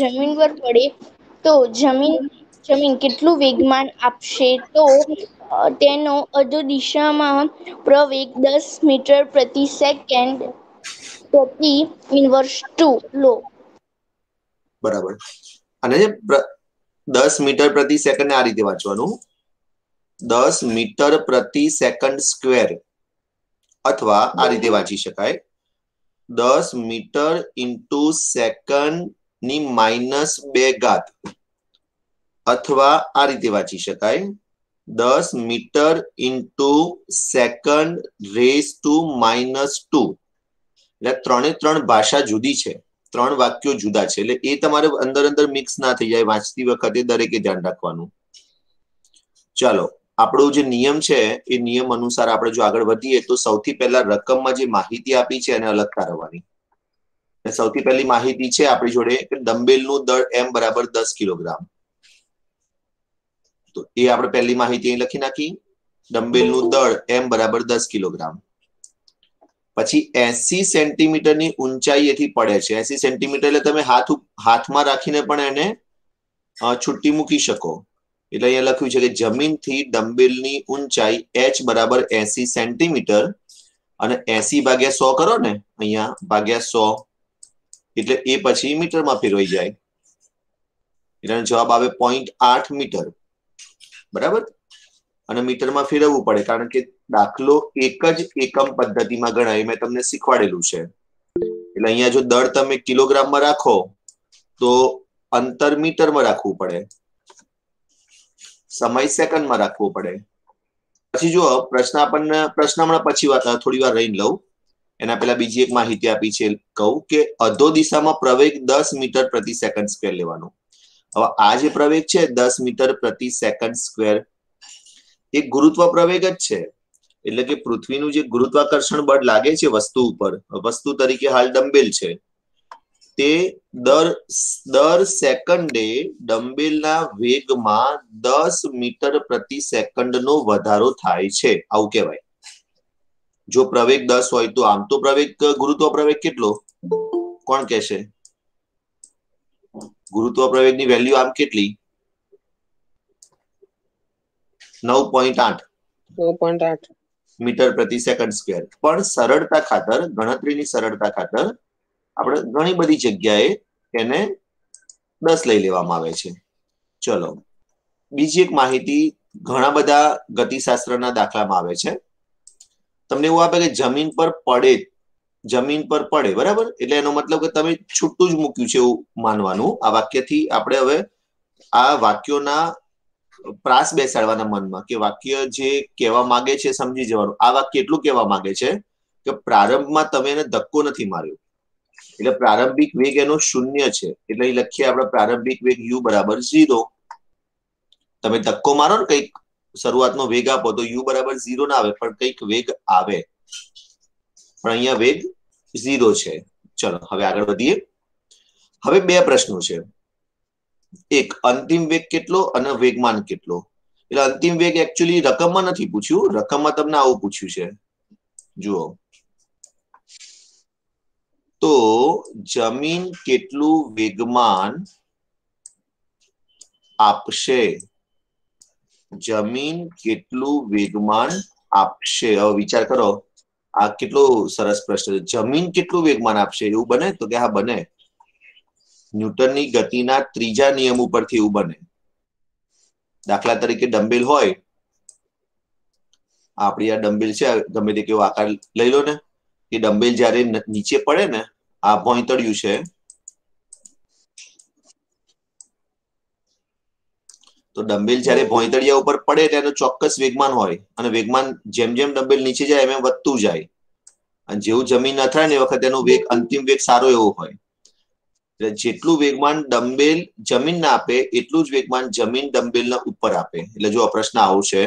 જમીન પર પડે તો જમીન જમીન કેટલું વેગમાન આપશે તો તેનો અધો દિશામાં પ્રવેગ દસ મીટર પ્રતિ સેકન્ડ પ્રતિ ઇન્વર્સ ટુ લો. બરાબર. અને દસ મીટર પ્રતિ સેકન્ડ આ રીતે વાંચવાનું. દસ મીટર પ્રતિ સેકન્ડ સ્ક્વેર અથવા આ રીતે વાંચી શકાય. દસ મીટર ઇન્ટુ સેકન્ડ ની માઇનસ બે ઘાત. અથવા આ રીતે વાંચી શકાય. દસ metre into second raise to minus two. એટલે ત્રણે ત્રણ ભાષા જુદી છે. ત્રણ વાક્યો જુદા છે. એટલે એ તમારે અંદર અંદર મિક્સ ના થઈ જાય વાંચતી વખતે દરેકે ધ્યાન રાખવાનું. ચાલો, આપણો જે નિયમ છે, એ નિયમ અનુસાર આપણે જો આગળ વધીએ તો સૌથી પહેલા રકમમાં જે માહિતી આપી છે એને અલગ તારવવાની સૌથી પહેલી માહિતી છે આપણી જોડે કે ડમ્બેલનું દળ એમ બરાબર દસ કિલોગ્રામ. તો એ આપણે પહેલી માહિતી લખી નાખી. ડમ્બેલનું દળ એમ બરાબર દસ કિલોગ્રામ. પછી એસી સેન્ટીમીટરની ઊંચાઈએથી પડે છે. એસી સેન્ટીમીટર એટલે તમે હાથ હાથમાં રાખીને પણ એને છુટ્ટી મૂકી શકો. એટલે અહીંયા લખ્યું છે કે જમીનથી ડમ્બેલની ઊંચાઈ એચ બરાબર એસી સેન્ટીમીટર. અને એસી ભાગ્યા સો કરો ને, અહીંયા ભાગ્યા સો એટલે એ પછી મીટરમાં ફેરવાઈ જાય. એટલે જવાબ આવે પોઈન્ટ આઠ મીટર. બરાબર? અને મીટરમાં ફેરવવું પડે, કારણ કે દાખલો એક જ એકમ પદ્ધતિમાં ગણાય. મેં તમને શીખવાડેલું છે. એટલે અહીંયા જો દળ તમે કિલોગ્રામમાં રાખો, તો અંતર મીટરમાં રાખવું પડે. સમય સેકન્ડમાં રાખવો પડે. પછી જો પ્રશ્ન આપણને, પ્રશ્ન હમણાં પછી થોડી વાર રહીને લઉં. એના પહેલા બીજી એક માહિતી આપી છે, કહું કે અધો દિશામાં પ્રવેગ દસ મીટર પ્રતિ સેકન્ડ સ્ક્વેર લેવાનો. હવે આ જે પ્રવેગ છે, દસ મીટર પ્રતિ સેકન્ડ સ્ક્વેર, એ ગુરુત્વ પ્રવેગ જ છે. એટલે કે પૃથ્વીનું જે ગુરુત્વાકર્ષણ બળ લાગે છે વસ્તુ ઉપર, વસ્તુ તરીકે હાલ ડમ્બેલ છે, તે દર દર સેકન્ડે ડમ્બેલના વેગમાં દસ મીટર પ્રતિ સેકન્ડનો વધારો થાય છે. આવું કહેવાય. જો પ્રવેગ દસ હોય તો આમ તો પ્રવેગ ગુરુત્વ પ્રવેગ કેટલો? કોણ કહેશે? ગુરુત્વ પ્રવેગની વેલ્યુ આમ કેટલી? નવ પોઈન્ટ આઠ. નવ પોઈન્ટ આઠ. મીટર પ્રતિ સેકન્ડ સ્ક્વેર. પણ સરળતા ખાતર ગણતરીની સરળતા ખાતર આપણે ઘણી બધી જગ્યાએ એને દસ લઈ લેવામાં આવે છે. ચલો. બીજી એક માહિતી ઘણા બધા ગતિશાસ્ત્રના દાખલામાં આવે છે. તમને એવું આપે કે જમીન પર પડે જમીન પર પડે, બરાબર? એટલે એનો મતલબ કે તમે છૂટું જ મૂક્યું છે એવું માનવાનું. આ વાક્યથી આપણે હવે આ વાક્યોના પ્રાસ બેસાડવાના મનમાં કે વાક્ય જે કહેવા માંગે છે સમજી જવાનું. આ વાક્ય એટલું કહેવા માંગે છે કે પ્રારંભમાં તમે એને ધક્કો નથી માર્યો. એટલે પ્રારંભિક વેગ એનો શૂન્ય છે. એટલે અહીં લખીએ આપણે પ્રારંભિક વેગ યુ બરાબર ઝીરો તમે ધક્કો મારો ને કંઈક શરૂઆતનો વેગ આપો તો યુ બરાબર ઝીરો ના આવે, પણ કંઈક વેગ આવે. પણ અહીંયા વેગ ઝીરો છે. ચલો, હવે આગળ વધીએ. હવે બે પ્રશ્નો છે. એક, અંતિમ વેગ કેટલો અને વેગમાન કેટલો? એટલે અંતિમ વેગ એકચ્યુઅલી રકમમાં નથી પૂછ્યું, રકમમાં તમને આવું પૂછ્યું છે. જુઓ. તો જમીન કેટલું વેગમાન આપશે? જમીન કેટલું વેગમાન આપશે? હવે વિચાર કરો, આ કેટલો સરસ પ્રશ્ન છે. જમીન કેટલું વેગમાન આપશે? એવું બને તો કે હા, બને. ન્યૂટનની ગતિના ત્રીજા નિયમ ઉપરથી એવું બને. દાખલા તરીકે ડમ્બેલ હોય. આપણી આ ડમ્બેલ છે, ગમે તે કેવો આકાર લઈ લો ને, એ ડમ્બેલ જયારે નીચે પડે ને, આ ભોંયતળિયું છે તો ડમ્બેલ જ્યારે ભોંયતળિયા ઉપર પડે ત્યારે ચોક્કસ વેગમાન હોય અને વેગમાન જેમ જેમ ડમ્બેલ નીચે જાય એમ એમ વધતું જાય. અને જેવું જમીન અથડાય ને એ વખતે એનો વેગ અંતિમ વેગ સારો એવો હોય. એટલે જેટલું વેગમાન ડમ્બેલ જમીન ના આપે એટલું જ વેગમાન જમીન ડમ્બેલના ઉપર આપે. એટલે જો આ પ્રશ્ન આવશે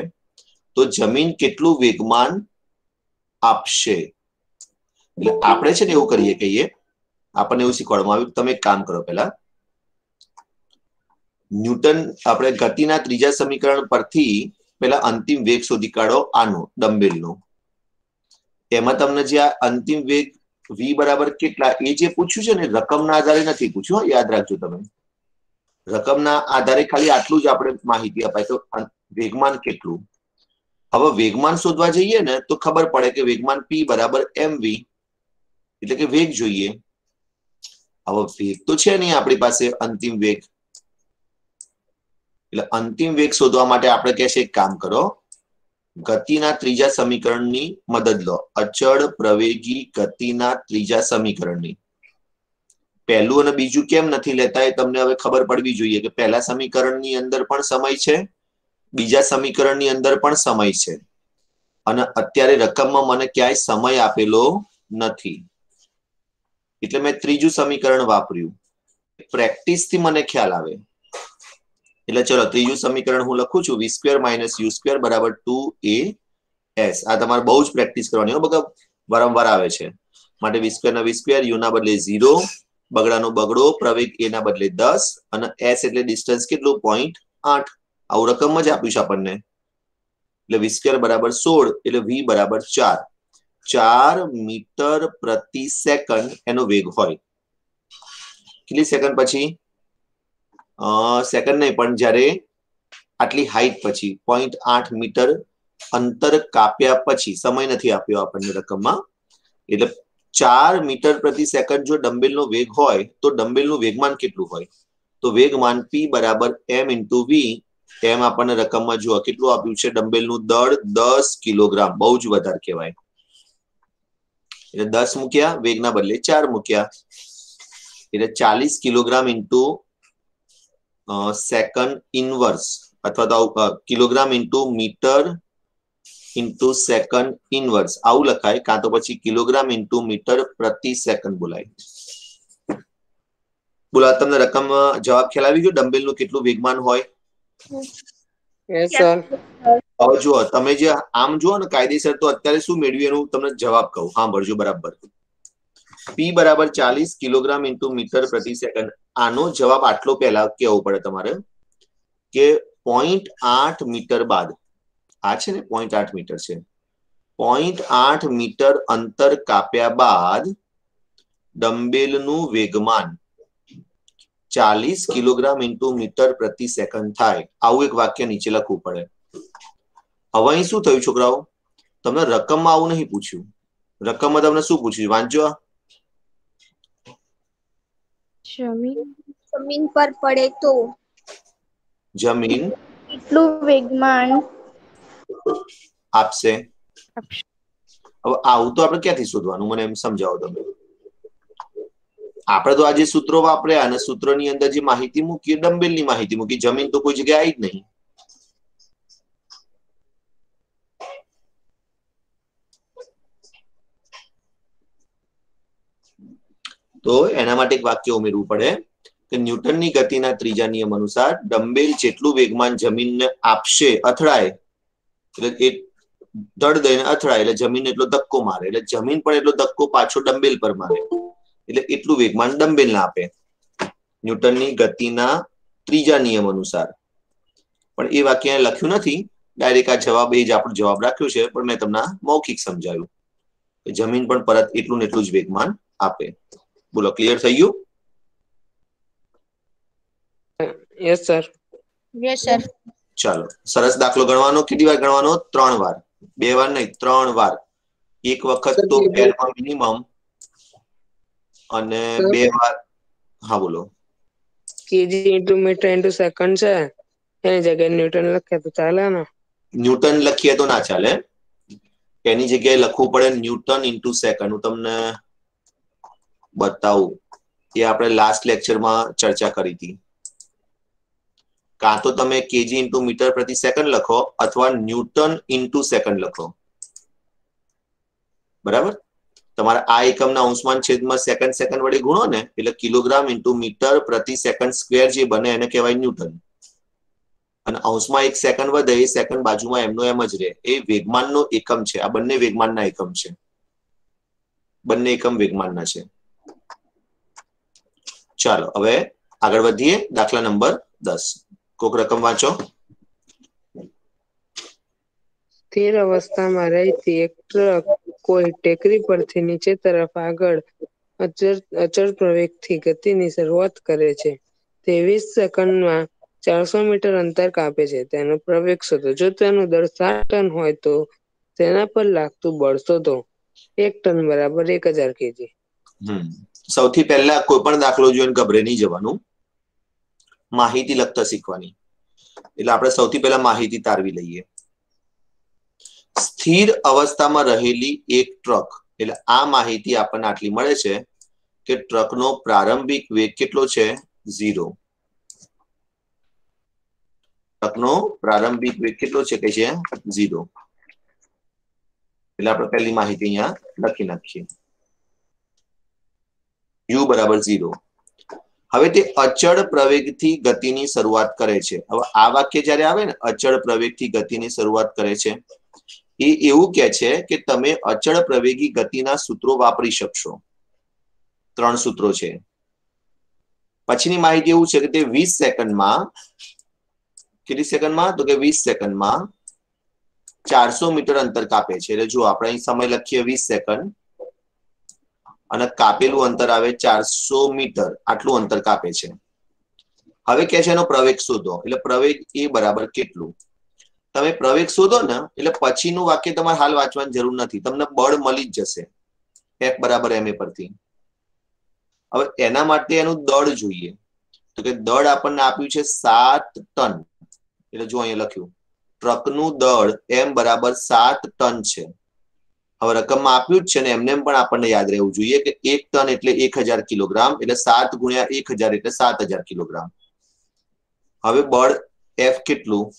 તો જમીન કેટલું વેગમાન આપશે? એટલે આપણે છે ને એવું કરીએ કહીએ. આપણને એવું શીખવાડવામાં આવ્યું. તમે એક કામ કરો પેલા ન્યૂટન આપણે ગતિના ત્રીજા સમીકરણ પરથી પેલા અંતિમ વેગ શોધી કાઢો આનો, ડમ્બેલનો. એમાં તમને જે આ અંતિમ વેગ v બરાબર કેટલા, એ જે પૂછ્યું છે ને, રકમના આધારે નથી પૂછ્યું યાદ રાખજો તમે. રકમના આધારે ખાલી આટલું જ આપણે માહિતી અપાય, તો વેગમાન કેટલું? હવે વેગમાન શોધવા જઈએ ને, તો ખબર પડે કે વેગમાન પી બરાબર વી એટલે કે વેગ જોઈએ. હવે વેગ તો છે નહીં આપણી પાસે અંતિમ વેગ. એટલે અંતિમ વેગ શોધવા માટે આપણે કહેશે એક કામ કરો. ગતિના ત્રીજા સમીકરણની મદદ લો. અચળ પ્રવેગી ગતિના ત્રીજા સમીકરણની. પહેલું અને બીજું કેમ નથી લેતા એ તમને હવે ખબર પડવી જોઈએ કે પહેલા સમીકરણની અંદર પણ સમય છે, બીજા સમીકરણની અંદર પણ સમય છે. અને અત્યારે રકમમાં મને ક્યાંય સમય આપેલો નથી. એટલે મેં ત્રીજું સમીકરણ વાપર્યું. પ્રેક્ટિસથી મને ખ્યાલ આવે. એટલે ચલો, ત્રીજું સમીકરણ હું લખું છું V square minus U square બરાબર ટુ એ એસ. આ તમારે બહુ જ પ્રેક્ટિસ કરવાની બગા વારંવાર આવે છે. માટે વી સ્ક્વેર ના વી સ્ક્વેર યુ ના બદલે ઝીરો, બગડાનો બગડો, પ્રવેગ એ ના બદલે દસ, અને એસ એટલે ડિસ્ટન્સ કેટલું? પોઈન્ટ આઠ. આવું રકમ જ આપ્યું છે આપણને. એટલે વી સ્ક્વેર બરાબર સોળ, એટલે વી બરાબર ચાર. ચાર મીટર પ્રતિ સેકન્ડ એનો વેગ હોય. કેટલી સેકન્ડ પછી? સેકન્ડ નહીં, પણ જ્યારે આટલી હાઈટ પછી પોઈન્ટ આઠ મીટર અંતર કાપ્યા પછી, સમય નથી આપ્યો આપણને રકમમાં, એટલે ચાર મીટર પ્રતિ સેકન્ડ જો ડમ્બેલનો વેગ હોય, તો ડમ્બેલનું વેગમાન કેટલું હોય? તો વેગમાન પી બરાબર એમ ઇન્ટુ વી એમ આપણને રકમમાં જુઓ, કેટલું આપ્યું છે? ડમ્બેલનું દળ દસ કિલોગ્રામ, બહુ જ વધારે કહેવાય. એટલે દસ મૂક્યા, વેગના બદલે ચાર મૂક્યા. એટલે ચાલીસ કિલોગ્રામ ઇન્ટુ સેકન્ડ ઇનવર્સ અથવા તો kilogram into metre into second inverse આવું લખાય કાં તો પછી કિલોગ્રામ ઇન્ટુ મીટર પ્રતિ સેકન્ડ બોલાય. બોલો તમને રકમ જવાબ ખ્યાલ આવી ગયો? ડમ્બેલનું કેટલું વેગમાન હોય? હવે જુઓ તમે જે આમ જુઓ ને કાયદેસર તો અત્યારે શું મેળવ્યું એનું? તમને જવાબ કહું. હા ભરજો બરાબર. પી બરાબર ચાલીસ કિલોગ્રામ ઇન્ટુ મીટર પ્રતિ સેકન્ડ આનો જવાબ આટલો પહેલા કેવો પડે તમારે કે પોઈન્ટ આઠ મીટર બાદ. આ છે ને પોઈન્ટ આઠ મીટર છે. પોઈન્ટ આઠ મીટર અંતર કાપ્યા બાદ ડમ્બેલનું વેગમાન ચાલીસ કિલોગ્રામ ઇન્ટુ મીટર પ્રતિ સેકન્ડ થાય. આવું એક વાક્ય નીચે લખવું પડે. હવે અહીં શું થયું છોકરાઓ? તમને રકમમાં આવું નહીં પૂછ્યું. રકમમાં તમને શું પૂછ્યું? વાંચો જમીન? પર પડે તો? જમીન? કેટલું વેગમાન? આપશે. હવે આવું તો આપણે ક્યાંથી શોધવાનું? મને એમ સમજાવો તમે. આપણે તો આજે સૂત્રો વાપર્યા અને સૂત્રની અંદર જે માહિતી મૂકી ડમ્બેલની માહિતી મૂકી જમીન તો કોઈ જગ્યાએ આવી જ નહીં. તો એના માટે એક વાક્ય ઉમેરવું પડે કે ન્યૂટનની ગતિના ત્રીજા નિયમ અનુસાર ડમ્બેલ જેટલું વેગમાન જમીનને આપશે, અથડાય, એટલે એ ધડ દઈને અથડાય, એટલે જમીન એટલો ધક્કો મારે, એટલે જમીન પણ એટલો ધક્કો પાછો ડમ્બેલ પર મારે, એટલે એટલું વેગમાન ડમ્બેલ ના આપે. ન્યૂટનની ગતિના ત્રીજા નિયમ અનુસાર. પણ એ વાક્ય લખ્યું નથી, ડાયરેક્ટ આ જવાબ, એ જ આપણો જવાબ રાખ્યો છે, પણ મેં તમને મૌખિક સમજાવ્યું. જમીન પણ પરત એટલું ને એટલું જ વેગમાન આપે. બોલો ક્લિયર થઈ ગયું યસ સર યસ સર ચાલો સરસ દાખલો ગણવાનો. કેટલી વાર ગણવાનો? ત્રણ વાર. બે વાર નહીં ત્રણ વાર. એક વખત તો પેરમાં મિનિમમ અને બે વાર. હા બોલો. KG into metre into second છે. એની જગ્યાએ ન્યૂટન લખે તો ચાલે ને? ન્યૂટન લખીએ તો ના ચાલે. એની જગ્યાએ લખવું પડે ન્યૂટન ઇન્ટુ સેકન્ડ હું તમને બતાવું. એ આપણે લાસ્ટ લેક્ચરમાં ચર્ચા કરી હતી. કાં તો તમે કેજી ઇન્ટુ મીટર પ્રતિ સેકન્ડ લખો અથવા ન્યૂટન ઇન્ટુ સેકન્ડ લખો. બરાબર? તમારા આ એકમના અંશમાન છેદમાં સેકન્ડ સેકન્ડ વડે ગુણો ને, એટલે કિલોગ્રામ ઇન્ટુ મીટર પ્રતિ સેકન્ડ સ્ક્વેર જે બને એને કહેવાય ન્યૂટન અને અંશમાં એક સેકન્ડ વધે, એ સેકન્ડ બાજુમાં એમનો એમ જ રહે. એ વેગમાનનો એકમ છે. આ બંને વેગમાનના એકમ છે. બંને એકમ વેગમાનના છે. ચાલો હવે આગળ વધીએ. દાખલા નંબર દસ. કોક રકમ વાંચો. સ્થિર અવસ્થામાં રહેતી એક ટ્રક કોઈ ટેકરી પરથી નીચે તરફ આગળ અચળ અચળ પ્રવેગથી ગતિની શરૂઆત કરે છે. ત્રેવીસ સેકન્ડમાં ચારસો મીટર અંતર કાપે છે. તેનો પ્રવેગ શોધો. જો તેનું દર સાત ટન હોય તો તેના પર લાગતું બળ શોધો. એક ટન બરાબર એક હજાર કેજી. સૌથી પહેલા કોઈ પણ દાખલો જોઈને ગભરે નહીં જવાનું. માહિતી લખતા શીખવાની. એટલે આપણે સૌથી પહેલા માહિતી તારવી લઈએ. સ્થિર અવસ્થામાં રહેલી એક ટ્રક, એટલે આ માહિતી આપણને આટલી મળે છે કે ટ્રકનો પ્રારંભિક વેગ કેટલો છે? ઝીરો. ટ્રકનો પ્રારંભિક વેગ કેટલો છે? કે છે? ઝીરો. એટલે આપણે પહેલી માહિતી અહીંયા લખી નાખીએ. યુ બરાબર ઝીરો હવે તે અચળ પ્રવેગથી ગતિની શરૂઆત કરે છે. હવે આ વાક્ય જ્યારે આવે ને, અચળ પ્રવેગથી ગતિની શરૂઆત કરે છે, એ એવું કે છે કે તમે અચળ પ્રવેગી ગતિના સૂત્રો વાપરી શકશો. ત્રણ સૂત્રો છે. પછીની માહિતી એવું છે કે તે વીસ સેકન્ડમાં, કેટલી સેકન્ડમાં? તો કે વીસ સેકન્ડમાં ચારસો મીટર અંતર કાપે છે. એટલે જો આપણે અહીં સમય લખીએ વીસ સેકન્ડ અને કાપેલું અંતર આવે ચારસો મીટર. આટલું અંતર કાપે છે. હવે કે છે એનો પ્રવેગ શોધો. એટલે પ્રવેગ એ બરાબર કેટલું? તમે પ્રવેગ શોધો ને, એટલે પછીનું વાક્ય તમારે હાલ વાંચવાની જરૂર નથી. તમને બળ મળી જ જશે. એફ બરાબર એમ એ પરથી. હવે એના માટે એનું દળ જોઈએ. તો કે દળ આપણને આપ્યું છે સાત ટન. એટલે જો અહીંયા લખ્યું, ટ્રકનું દળ એમ બરાબર સાત ટન છે. હવે રકમમાં આપ્યું જ છે ને એમને પણ આપણને યાદ રહેવું જોઈએ કે એક ટન એટલે એક હજાર કિલોગ્રામ એટલે સાત ગુણ્યા એક હજાર એટલે સાત હજાર કિલોગ્રામ. હવે બળ એફ કેટલું?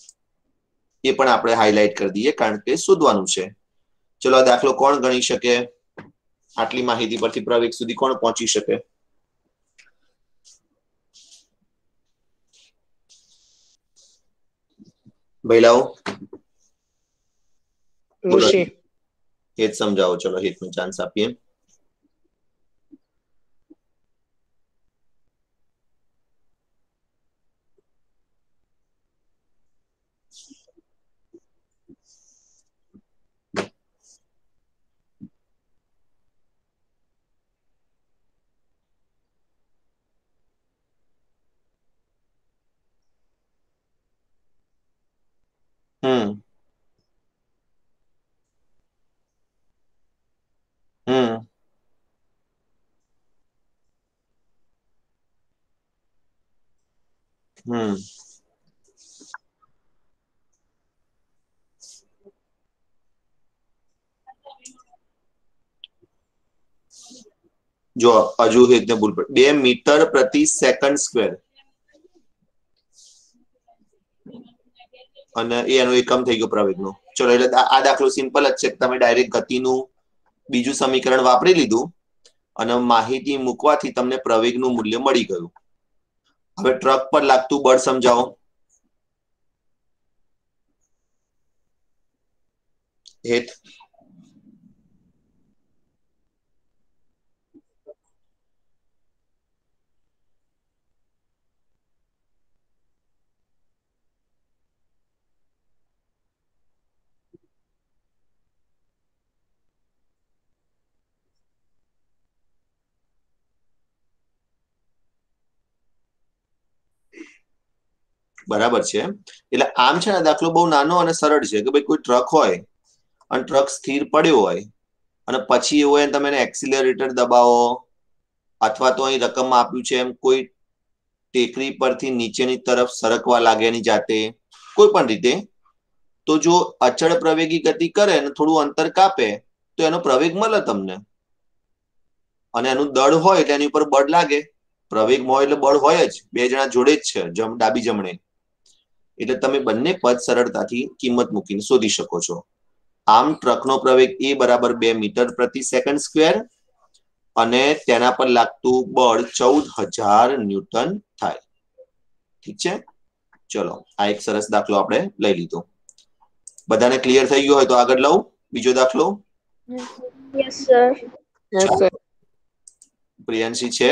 એ પણ આપણે હાઇલાઇટ કરી દઈએ કારણ કે શોધવાનું છે. ચલો આ દાખલો કોણ ગણી શકે? આટલી માહિતી પરથી પ્રવેગ સુધી કોણ પહોંચી શકે? ભૈલાઓ બોલો. જ સમજાવો ચલો હેત ચાન્સ આપીએ હમ હમ જો, હજુ હેતને ભૂલ પડી. બે મીટર પ્રતિ સેકન્ડ સ્ક્વેર અને એનો એકમ થઈ ગયો પ્રવેગનો. ચલો, એટલે આ દાખલો સિમ્પલ જ છે તમે ડાયરેક્ટ ગતિનું બીજું સમીકરણ વાપરી લીધું અને માહિતી મૂકવાથી તમને પ્રવેગનું મૂલ્ય મળી ગયું. હવે ટ્રક પર લાગતું બળ સમજાવો. હેત. બરાબર છે. એટલે આમ છે ને, દાખલો બહુ નાનો અને સરળ છે કે ભાઈ કોઈ ટ્રક હોય અને ટ્રક સ્થિર પડ્યો હોય અને પછી એવું હોય તમે એને એક્સિલરેટર દબાવો અથવા તો અહીં રકમમાં આપ્યું છે એમ કોઈ ટેકરી પરથી નીચેની તરફ સરકવા લાગે એની જાતે, કોઈ પણ રીતે, તો જો અચળ પ્રવેગી ગતિ કરે અને થોડું અંતર કાપે, તો એનો પ્રવેગ મળે તમને. અને એનું દળ હોય એટલે એની ઉપર બળ લાગે. પ્રવેગમાં એટલે બળ હોય જ, બે જણા જોડે જ છે ડાબી જમણે. એટલે તમે બંને પદ સરળતાથી કિંમત મૂકીને શોધી શકો છો. આમ ટ્રકનો પ્રવેગ એ બરાબર બે મીટર પ્રતિ સેકન્ડ સ્ક્વેર અને તેના પર લાગતું બળ ચૌદ હજાર ન્યૂટન થાય. ઠીક છે? ચલો આ એક સરસ દાખલો આપણે લઈ લીધો. બધાને ક્લિયર થઈ ગયો હોય તો આગળ લઉં? બીજો દાખલો? યસ સર Yes, છે.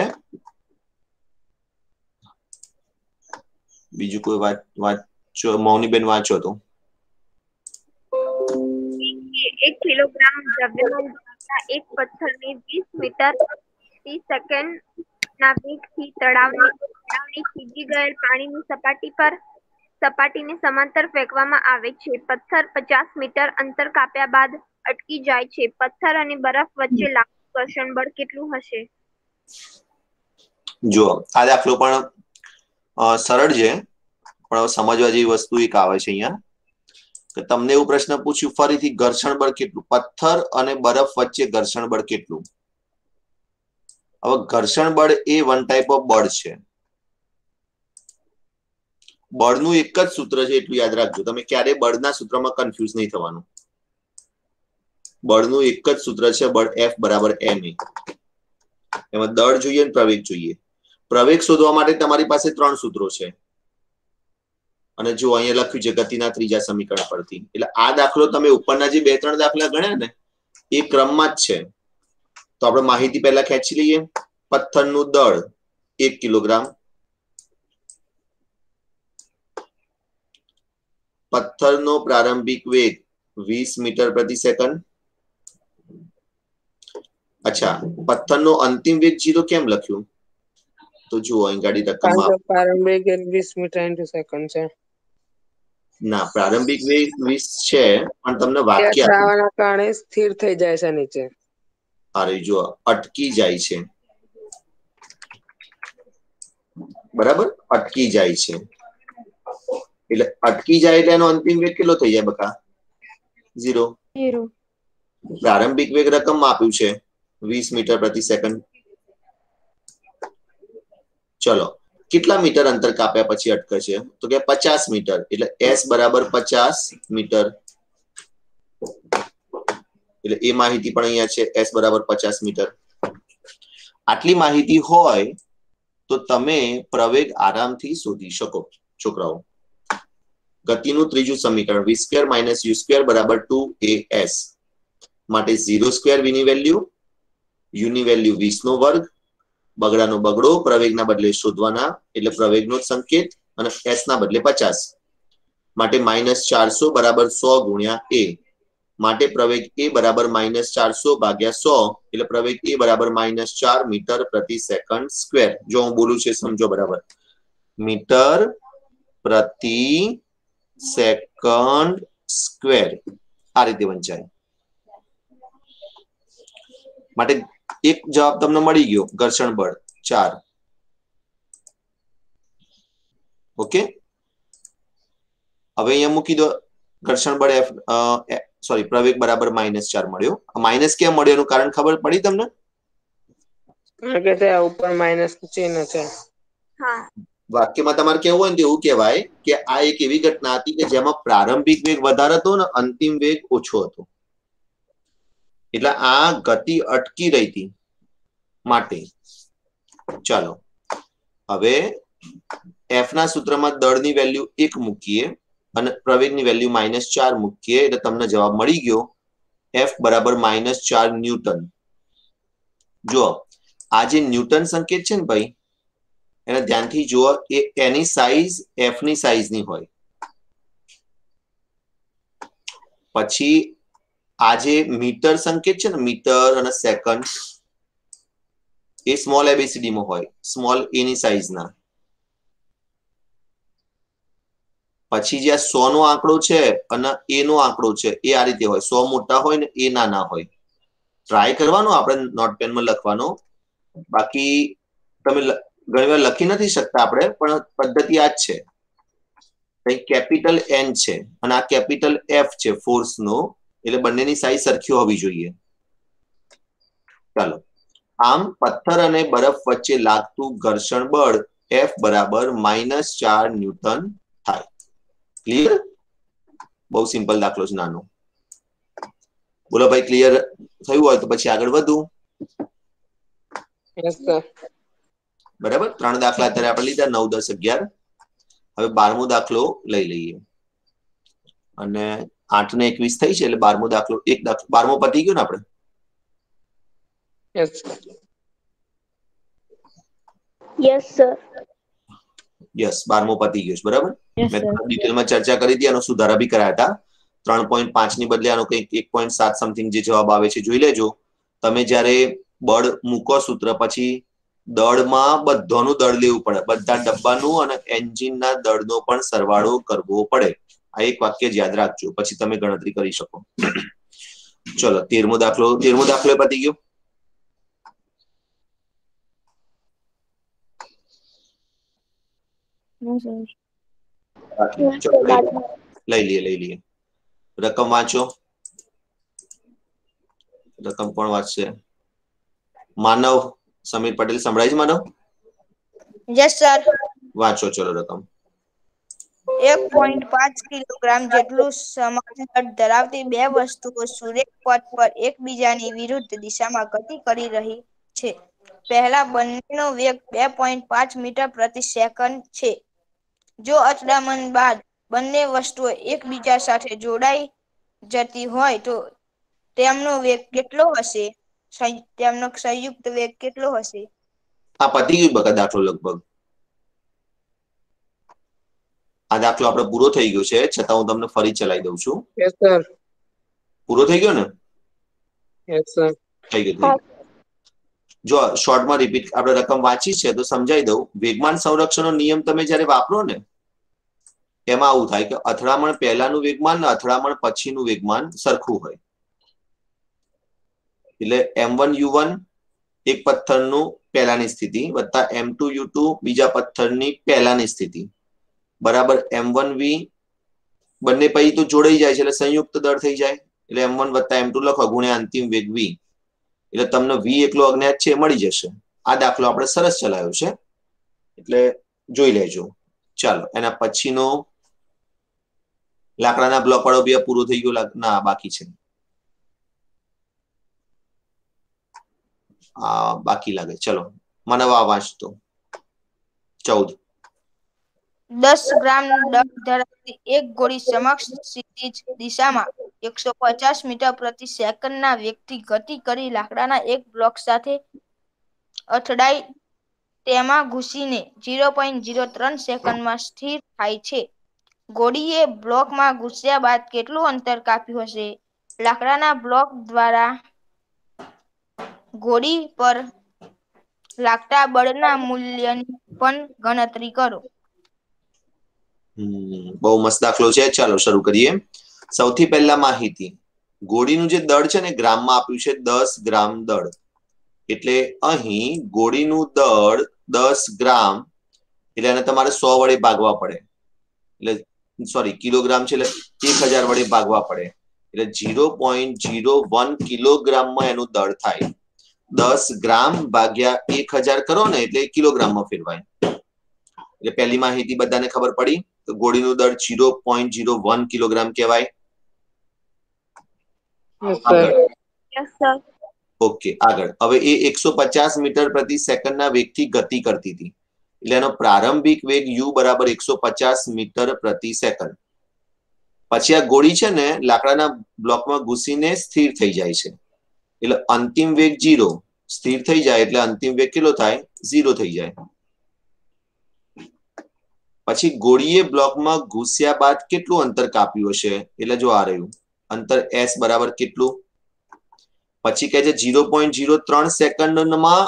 બીજું કોઈ વાત વાત વાંચો મૌનીબેન વાંચો તો. એક કિલોગ્રામ દ્રવ્યમાન ધરાવતા એક પથ્થરને વીસ મીટર પ્રતિ સેકન્ડ ના વેગથી તળાવની તણાવની થીજી ગયેલ પાણીની સપાટી પર સપાટીને સમાંતર ફેંકવામાં આવે છે. પથ્થર પચાસ મીટર અંતર કાપ્યા બાદ અટકી જાય છે. પથ્થર અને બરફ વચ્ચે લાગતું ઘર્ષણ બળ કેટલું હશે? જો આ દાખલો પણ સરળ છે. પણ હવે સમજવા જેવી વસ્તુ એક આવે છે અહીંયા. કે તમને એવું પ્રશ્ન પૂછ્યું, ફરીથી ઘર્ષણ બળ કેટલું? પથ્થર અને બરફ વચ્ચે ઘર્ષણ બળ કેટલું? હવે ઘર્ષણ બળ એ વન ટાઈપ ઓફ બળ છે. બળનું એક જ સૂત્ર છે, એટલું યાદ રાખજો. તમે ક્યારેય બળના સૂત્રમાં કન્ફ્યુઝ નહીં થવાનું. બળનું એક જ સૂત્ર છે, બળ એફ બરાબર એમ એ. એમાં દળ જોઈએ અને પ્રવેગ જોઈએ. પ્રવેગ શોધવા માટે તમારી પાસે ત્રણ સૂત્રો છે. અને જો અહીંયા લખ્યું છે, ગતિના ત્રીજા સમીકરણ પરથી. એટલે આ દાખલો તમે ઉપરના જે બે ત્રણ દાખલા ગણ્યા ને, એ ક્રમમાં જ છે. તો આપણે માહિતી પહેલા ખેંચી લઈએ. પથ્થરનું દળ એક કિલોગ્રામ. પથ્થરનો પ્રારંભિક વેગ વીસ મીટર પ્રતિ સેકન્ડ. અચ્છા, પથ્થરનો અંતિમ વેગ જીરો કેમ લખ્યું? તો જુઓ, અહીં ગાડી રકમમાં પ્રારંભિક એક વીસ મીટર ઇન્ટુ સેકન્ડ છે. ના પ્રારંભિક વેગ વીસ છે પણ તમને વાક્ય આપ્યું. કારણે સ્થિર થઈ જાય છે નીચે. અરે જો અટકી જાય છે. બરાબર? અટકી જાય છે. એટલે અટકી જાય એટલે એનો અંતિમ વેગ કેટલો થઈ જાય બકા? ઝીરો. પ્રારંભિક વેગ રકમ આપ્યું છે. વીસ મીટર પ્રતિ સેકન્ડ. ચલો. કેટલા મીટર અંતર કાપ્યા પછી અટકે છે? તો કે પચાસ મીટર. એટલે એસ બરાબર પચાસ મીટર. એટલે એ માહિતી પણ અહીંયા છે, એસ બરાબર પચાસ મીટર. આટલી માહિતી હોય તો તમે પ્રવેગ આરામથી શોધી શકો, છોકરાઓ. ગતિનું ત્રીજું સમીકરણ, V square minus U square બરાબર ટુ એ એસ. માટે ઝીરો સ્ક્વેર વીની વેલ્યુ, યુની વેલ્યુ વીસ નો વર્ગ બગડાનો બગડો, પ્રવેગના બદલે શોધવાના, એટલે પ્રવેગનો સંકેત, અને એસ ના બદલે પચાસ. માટે માઇનસ ચારસો બરાબર સો ગુણ્યા એ માટે પ્રવેગ એ બરાબર માઇનસ ચારસો ભાગ્યા સો, એટલે પ્રવેગ એ બરાબર માઇનસ ચાર મીટર પ્રતિ સેકન્ડ સ્ક્વેર. જો હું બોલું છે સમજો બરાબર. મીટર પ્રતિ સેકન્ડ સ્ક્વેર. આ રીતે વંચાય. માટે એક જવાબ તમને મળી ગયો ઘર્ષણ બળ ચાર. ઓકે? હવે અહીંયા મૂકી દો ઘર્ષણ બળ એફ સોરી પ્રવેગ બરાબર માઇનસ ચાર મળ્યો. માઇનસ કેમ મળ્યો એનું કારણ ખબર પડી તમને? કારણ કે તે ઉપર માઇનસ ચિહ્ન છે. વાક્યમાં તમારે કેવું હોય ને એવું કહેવાય કે આ એક એવી ઘટના હતી કે જેમાં પ્રારંભિક વેગ વધારે હતો ને અંતિમ વેગ ઓછો હતો. એટલે આ ગતિ અટકી રહી હતી માટે. ચાલો, હવે એફ ના સૂત્રમાં દળની વેલ્યુ એક મૂકીએ અને પ્રવેગની વેલ્યુ માઇનસ ચાર મૂકીએ એટલે તમને જવાબ મળી ગયો એફ બરાબર માઇનસ ચાર ન્યૂટન. જુઓ, આ જે ન્યૂટન સંકેત છે ને ભાઈ, એને ધ્યાનથી જુઓ, એ એની સાઈઝ એફની સાઈઝની હોય. પછી આ જે મીટર સંકેત છે ને, મીટર અને સેકન્ડ, એ સ્મોલ એબીસીડી માં હોય. સ્મોલ એની સાઇઝના પછી જે સો નો આંકડો છે અને એ નો આંકડો છે, એ આ રીતે હોય. સો મોટા હોય ને, એ નાના હોય. ટ્રાય કરવાનો, આપણે નોટ પેનમાં લખવાનો. બાકી તમે ઘણી વાર લખી નથી શકતા આપણે, પણ પદ્ધતિ આ જ છે. કેપિટલ એન છે અને આ કેપિટલ એફ છે ફોર્સ નો. એટલે બંનેની સાઈઝ સરખી હોવી જોઈએ. ચાલો. આમ પથ્થર અને બરફ વચ્ચે લાગતું ઘર્ષણ બળ એફ બરાબર માઇનસ ચાર ન્યૂટન થાય. ક્લિયર બહુ સિમ્પલ દાખલો છે નાનો. બોલો ભાઈ ક્લિયર થયું હોય તો પછી આગળ વધુ. બરાબર? ત્રણ દાખલા અત્યારે આપણે લીધા નવ દસ અગિયાર. હવે બારમો દાખલો લઈ લઈએ. અને આઠ ને એકવીસ થઈ છે એટલે બારમો દાખલો એક દાખલો બારમો પતી ગયો ને આપણે? Yes, યસ સર યસ બારમો પતી ગયો છે બરાબર? મેં ડિટેલમાં ચર્ચા કરી હતી આનો સુધારા બી કરાયા હતા. ત્રણ પોઈન્ટ પાંચની બદલે આનો કંઈક એક પોઈન્ટ સાત સમથિંગ જે જવાબ આવે છે જોઈ લેજો. તમે જ્યારે બળ મૂકો સૂત્ર પછી દળમાં બધાનું દળ લેવું પડે. બધા ડબ્બાનું અને એન્જિનના દળનો પણ સરવાળો કરવો પડે. આ એક વાક્ય જ યાદ રાખજો પછી તમે ગણતરી કરી શકો. ચલો તેરમો દાખલો તેરમો દાખલો એ પતી ગયો. ચલો, લઈ લઈએ લઈ લઈએ. રકમ વાંચો. રકમ કોણ વાંચશે? માનવ સમીર પટેલ સંભળાય છે માનવ? યસ સર વાંચો ચલો રકમ. એક પોઈન્ટ પાંચ કિલોગ્રામ જેટલું સમાન ધરાવતી બે વસ્તુઓ સૂર્યપથ પર એકબીજાની વિરુદ્ધ દિશામાં ગતિ કરી રહી છે. પહેલા બંનેનો વેગ બે પોઈન્ટ પાંચ મીટર પ્રતિ સેકન્ડ છે. જો અથડામણ બાદ બંને વસ્તુઓ એકબીજા સાથે જોડાઈ જતી હોય તો તેમનો વેગ કેટલો હશે? તેમનો સંયુક્ત વેગ કેટલો હશે? આ પતી ગયું બકા લગભગ. આ દાખલો આપણો પૂરો થઈ ગયો છે છતાં હું તમને ફરી ચલાવી દઉં છું. યસ સર પૂરો થઈ ગયો ને? યસ સર થઈ ગયો જો શોર્ટમાં રિપીટ આપણે રકમ વાંચી છે તો સમજાઈ દઉં. વેગમાન સંરક્ષણનો નિયમ તમે જ્યારે વાપરો ને એમાં આવું થાય કે અથડામણ પહેલાનું વેગમાન ને અથડામણ પછીનું વેગમાન સરખું હોય. એટલે એમ વન યુ વન એક પથ્થરનું પહેલાની સ્થિતિ વત્તા એમ ટુ યુ ટુ બીજા પથ્થરની પહેલાની સ્થિતિ. બરાબર એમ વન વી બંને પછી તો જોડાઈ જાય છે, એટલે સંયુક્ત દળ થઈ જાય. એટલે એમ વન વત્તા એમ ટુ લખો, ગુણ્યા અંતિમ વેગ વી એટલે તમને વી એકલો અજ્ઞાત છે મળી જશે. આ દાખલો આપણે સરસ ચલાવ્યો છે. એટલે જોઈ લેજો. ચાલો, એના પછીનો લાકડાના બ્લોક વાળો બી પૂરો થઈ ગયો ના, બાકી છે. બાકી લાગે. ચલો, મને વાંચતો. ચૌદ. દસ ગ્રામ ધરાવતી એક ગોળી સમક્ષ ક્ષિતિજ દિશામાં એકસો પચાસ મીટર પ્રતિ સેકન્ડના વેગથી ગતિ કરી લાકડાના એક બ્લોક સાથે અથડાઈ તેમાં ઘૂસીને ઝીરો પોઈન્ટ ઝીરો ત્રણ સેકન્ડમાં સ્થિર થાય છે. ગોળીએ બ્લોકમાં ઘૂસ્યા બાદ કેટલું અંતર કાપ્યું હશે? લાકડાના બ્લોક દ્વારા ગોળી પર લાગતા બળના મૂલ્યની પણ ગણતરી કરો. બહુ મસ્ત દાખલો છે. ચાલો શરૂ કરીએ. સૌથી પહેલા માહિતી. ગોળીનું જે દળ છે ને, ગ્રામમાં આપ્યું છે દસ ગ્રામ દળ. એટલે અહીં ગોળીનું દળ દસ ગ્રામ, એટલે એને તમારે સો વડે ભાગવા પડે. એટલે સોરી કિલોગ્રામ છે એટલે એક હજાર વડે ભાગવા પડે. એટલે ઝીરો પોઈન્ટ ઝીરો વન કિલોગ્રામમાં એનું દળ થાય. દસ ગ્રામ ભાગ્યા એક હજાર કરો ને, એટલે કિલોગ્રામમાં ફેરવાય. એટલે પહેલી માહિતી બધાને ખબર પડી. ગોળીનું દળ zero point zero one kilogram કહેવાય. ઓકે આગળ. હવે એ એકસો પચાસ મીટર પ્રતિ સેકન્ડના વેગથી ગતિ કરતી હતી. એટલે એનો પ્રારંભિક વેગ યુ બરાબર એકસો પચાસ મીટર પ્રતિ સેકન્ડ. પછી આ ગોળી છે ને લાકડાના બ્લોકમાં ઘૂસીને સ્થિર થઈ જાય છે. એટલે અંતિમ વેગ જીરો. સ્થિર થઈ જાય એટલે અંતિમ વેગ કેટલો થાય? ઝીરો થઈ જાય. પછી ગોળીએ બ્લોકમાં ઘૂસ્યા બાદ કેટલું અંતર કાપ્યું હશે? એટલે જો આ રહ્યું, અંતર એસ બરાબર કેટલું? પછી કહે છે ઝીરો પોઈન્ટ ઝીરો ત્રણ સેકન્ડમાં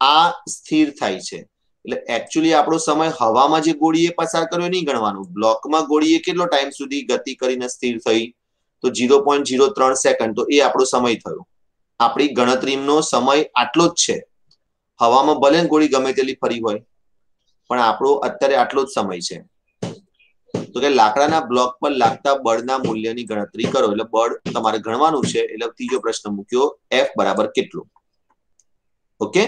આ સ્થિર થાય છે. એટલે એકચ્યુઅલી આપણો સમય હવામાં જે ગોળીએ પસાર કર્યો નહીં ગણવાનું, બ્લોકમાં ગોળીએ કેટલો ટાઈમ સુધી ગતિ કરીને સ્થિર થઈ? તો ઝીરો પોઈન્ટ ઝીરો ત્રણ સેકન્ડ, તો એ આપણો સમય થયો. આપણી ગણતરીનો સમય આટલો જ છે. હવામાં ભલે ગોળી ગમે તેટલી ફરી હોય પણ આપણો અત્યારે આટલો જ સમય છે. તો કે લાકડાના બ્લોક પર લાગતા બળના મૂલ્યની ગણતરી કરો, એટલે બળ તમારે ગણવાનું છે, એટલે ત્રીજો પ્રશ્ન મૂક્યો એફ બરાબર કેટલું? ઓકે?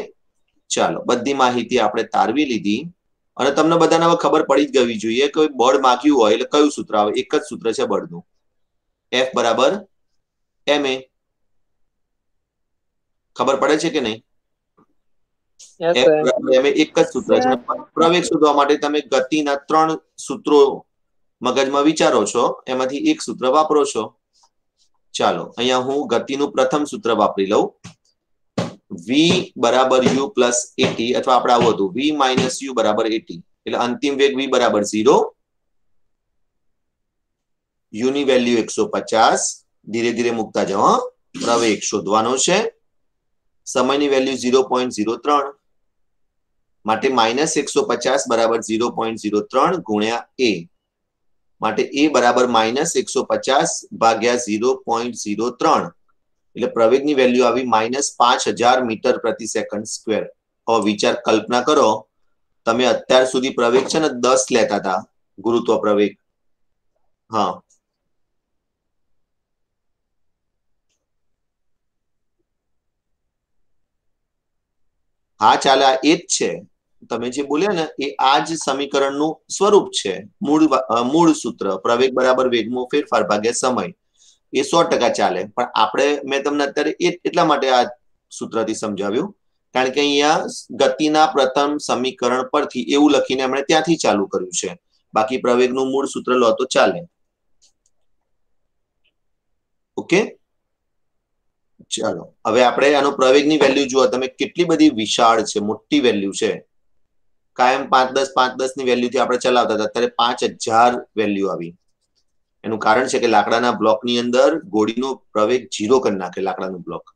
ચાલો, બધી માહિતી આપણે તારવી લીધી. અને તમને બધાને હવે ખબર પડી જ ગવી જોઈએ કે બળ માગ્યું હોય, એટલે કયું સૂત્ર આવે? એક જ સૂત્ર છે બળનું. એફ બરાબર એમ એ ખબર પડે છે કે નહીં યસ એફ સર બરાબર એમ એ એક જ સૂત્ર છે. પ્રવેગ શોધવા માટે તમે ગતિના ત્રણ સૂત્રો મગજમાં વિચારો છો. એમાંથી એક સૂત્ર વાપરો છો. ચાલો અહીંયા હું ગતિનું પ્રથમ સૂત્ર વાપરી લઉં. વી બરાબર યુ પ્લસ એટી અથવા આપણે આવું હતું. વી માઇનસ યુ બરાબર એટી એટલે અંતિમ વેગ વી બરાબર ઝીરો યુની વેલ્યુ એકસો પચાસ. ધીરે ધીરે મૂકતા જવા હં. પ્રવેગ શોધવાનો છે. સમયની વેલ્યુ ઝીરો પોઈન્ટ ઝીરો ત્રણ માટે માઇનસ એકસો પચાસ બરાબર ઝીરો પોઈન્ટ ઝીરો ત્રણ ગુણ્યા એ. માટે એ બરાબર માઇનસ એકસો પચાસ ભાગ્યા ઝીરો પોઈન્ટ ઝીરો ત્રણ. એટલે પ્રવેગની વેલ્યુ આવી માઇનસ પાંચ હજાર મીટર પ્રતિ સેકન્ડ સ્ક્વેર. હવે વિચાર કલ્પના કરો, તમે અત્યાર સુધી પ્રવેગ છે ને દસ લેતા હતા ગુરુત્વ પ્રવેગ હા. હા, ચાલે આ એ જ છે. તમે જે બોલ્યા ને, એ આ જ સમીકરણનું સ્વરૂપ છે. મૂળ મૂળ સૂત્ર, પ્રવેગ બરાબર વેગનો ફેરફાર ભાગ્યા સમય. એ સો ટકા ચાલે. પણ આપણે, મેં તમને અત્યારે એટલા માટે આ સૂત્રથી સમજાવ્યું. કારણ કે અહીંયા ગતિના પ્રથમ સમીકરણ પરથી એવું લખીને એમણે ત્યાંથી ચાલુ કર્યું છે. બાકી પ્રવેગનું મૂળ સૂત્ર લો તો ચાલે. ઓકે? ચાલો. હવે આપણે આનો પ્રવેગની વેલ્યુ જુઓ. તમે કેટલી બધી વિશાળ છે, મોટી વેલ્યુ છે. કાયમ પાંચ દસ પાંચ દસની વેલ્યુથી આપણે ચલાવતા હતા. અત્યારે પાંચ હજાર વેલ્યુ આવી. એનું કારણ છે કે લાકડાના બ્લોકની અંદર ગોળીનો પ્રવેગ જીરો કરી નાખે, લાકડાનું બ્લોક.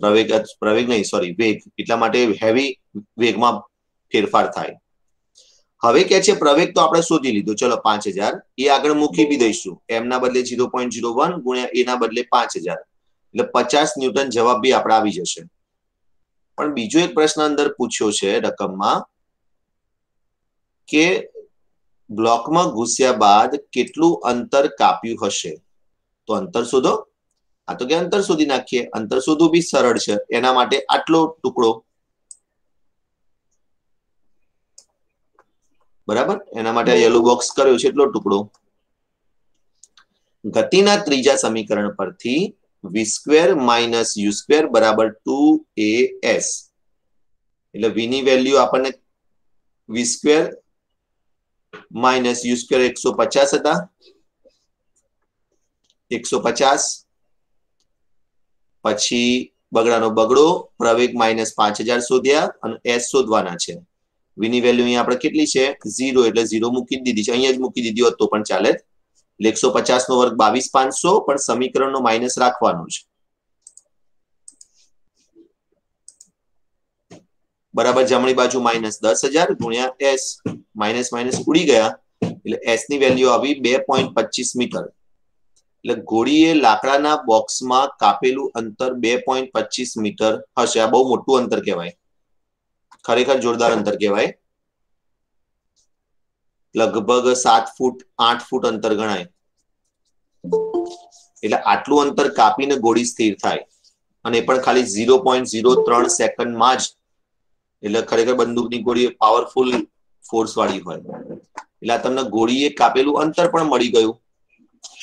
પ્રવેગ પ્રવેગ નહીં સોરી વેગ. એટલા માટે હેવી વેગમાં ફેરફાર થાય. હવે કે છે પ્રવેગ તો આપણે શોધી લીધો. ચલો પાંચ હજાર. એ આગળ મૂકી બી દઈશું. એમના બદલે ઝીરો પોઈન્ટ ઝીરો વન ગુણ્યા એના બદલે પાંચ હજાર. એટલે પચાસ ન્યૂટન જવાબ બી આપણે આવી જશે. પણ બીજો એક પ્રશ્ન અંદર પૂછ્યો છે રકમમાં. કે બ્લોકમાં ઘૂસ્યા બાદ કેટલું અંતર કાપ્યું હશે? તો અંતર શોધો. આ તો કે અંતર શોધી નાખીએ. અંતર શોધવું બી સરળ છે. એના માટે આટલો ટુકડો. બરાબર? એના માટે યલો બોક્સ કર્યો છે એટલો ટુકડો. ગતિના ત્રીજા સમીકરણ પરથી V square minus U square બરાબર ટુ એ એસ એટલે વી ની વેલ્યુ આપણને V square minus U square એકસો પચાસ હતા. એકસો પચાસ. પછી બગડાનો બગડો, પ્રવેગ માઇનસ પાંચ હજાર શોધ્યા અને એસ શોધવાના છે. વીની વેલ્યુ અહીંયા આપણે કેટલી છે? ઝીરો એટલે ઝીરો મૂકી દીધી છે. અહીંયા જ મૂકી દીધી હોત તો પણ ચાલે એકસો પચાસ નો વર્ગ બાવીસ પાંચસો, પણ સમીકરણનો માઇનસ રાખવાનો છે. બરાબર જમણી બાજુ માઇનસ દસ હજાર ગુણ્યા એસ માઇનસ માઇનસ ઉડી ગયા, એટલે એસની વેલ્યુ આવી બે પોઈન્ટ પચીસ મીટર. એટલે ઘોડીએ લાકડાના બોક્સમાં કાપેલું અંતર બે પોઈન્ટ પચીસ મીટર હશે. આ બહુ મોટું અંતર કહેવાય. ખરેખર જોરદાર અંતર કહેવાય. લગભગ સાત ફૂટ, આઠ ફૂટ અંતર ગણાય. એટલે આટલું અંતર કાપીને ગોળી સ્થિર થાય. અને એ પણ ખાલી ઝીરો પોઈન્ટ ઝીરો ત્રણ સેકન્ડમાં જ. એટલે ખરેખર બંદૂકની ગોળી પાવરફુલ ફોર્સ વાળી હોય. એટલે તમને ગોળીએ કાપેલું અંતર પણ મળી ગયું.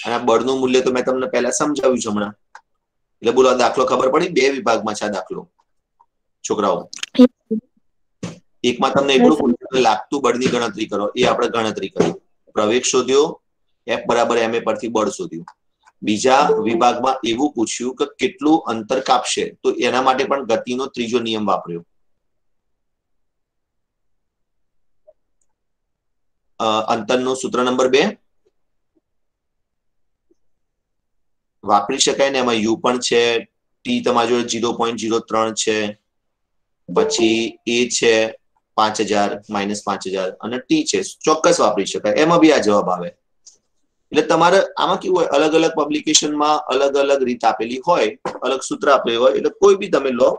અને આ બળનું મૂલ્ય તો મેં તમને પહેલા સમજાવ્યું છે હમણાં. એટલે બોલો, આ દાખલો ખબર પડી? બે વિભાગમાં છે આ દાખલો. છોકરાઓ. એકમાં તમને એટલું લાગતું બળની ગણતરી કરો. એ આપણે ગણતરી કરી. પ્રવેગ શોધ્યો. એફ બરાબર એમ એ પરથી બળ શોધ્યું. બીજા વિભાગમાં એવું પૂછ્યું કે કેટલું અંતર કાપશે. તો એના માટે પણ ગતિનો ત્રીજો નિયમ વાપર્યો. અંતરનું સૂત્ર નંબર બે. વાપરી શકાય ને એમાં યુ પણ છે, ટી તમારી જોડે જીરો પોઈન્ટ જીરો ત્રણ છે, પછી એ છે પાંચ હજાર, માઇનસ પાંચ હજાર અને ટી છે. ચોક્કસ વાપરી શકાય. એમાં બી આ જવાબ આવે. એટલે તમારે આમાં કેવું હોય? અલગ અલગ પબ્લિકેશનમાં અલગ અલગ રીત આપેલી હોય, અલગ સૂત્ર આપેલી હોય, એટલે કોઈ બી તમે લો.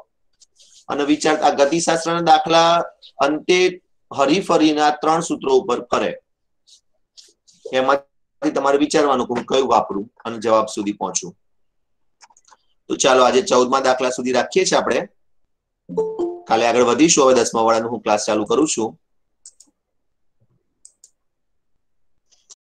અને વિચાર, આ ગતિશાસ્ત્રના દાખલા અંતે હરીફરીના ત્રણ સૂત્રો ઉપર કરે. એમાંથી તમારે વિચારવાનું કે હું કયું વાપરું અને જવાબ સુધી પહોંચું. તો ચાલો આજે ચૌદમા દાખલા સુધી રાખીએ છીએ આપણે. કાલે આગળ વધીશું. હવે દસમા વાળાનું હું ક્લાસ ચાલુ કરું છું.